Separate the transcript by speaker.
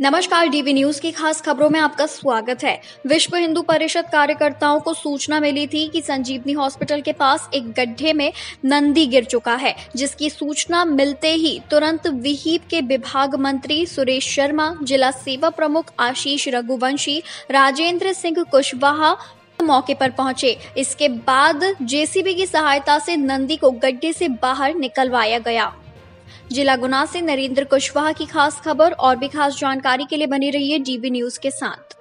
Speaker 1: नमस्कार, DV news की खास खबरों में आपका स्वागत है। विश्व हिंदू परिषद कार्यकर्ताओं को सूचना मिली थी कि संजीवनी हॉस्पिटल के पास एक गड्ढे में नंदी गिर चुका है, जिसकी सूचना मिलते ही तुरंत विहिप के विभाग मंत्री सुरेश शर्मा, जिला सेवा प्रमुख आशीष रघुवंशी, राजेंद्र सिंह कुशवाहा मौके पर पहुँचे। इसके बाद जेसीबी की सहायता से नंदी को गड्ढे से बाहर निकलवाया गया। जिला गुना से नरेंद्र कुशवाहा की खास खबर और भी खास जानकारी के लिए बनी रहिए डीबी न्यूज़ के साथ।